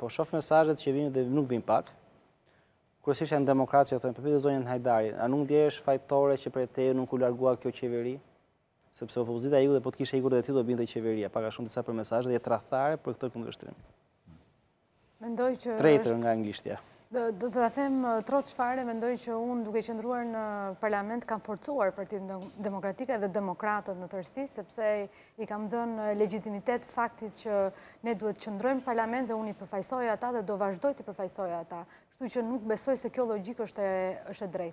Po shof mesazhet që vijnë dhe nuk vijnë pak. Kryesisht janë demokratë që thonë, po pyete zonjën Hajdari, a nuk ndjehesh fajtore që prej teje nuk u largua kjo qeveri? Sepse opozita iku dhe po të kishe ikur dhe ti do binte qeveria, pak a shumë disa për mesazhe edhe tradhtare për këtë këndvështrim. Mendoj që... Traitor nga anglishtja. Do të të them troç fare, mendoj që unë duke qëndruar në parlament kam forcuar Partinë Demokratike dhe demokratët në tërësi, sepse i kam dhënë legjitimitet faktit që ne duhet të qëndrojmë në parlament dhe unë i përfaqësoj ata dhe do vazhdoj t'i përfaqësoj ata. Kështu që nuk besoj se kjo logjikë është e drejtë.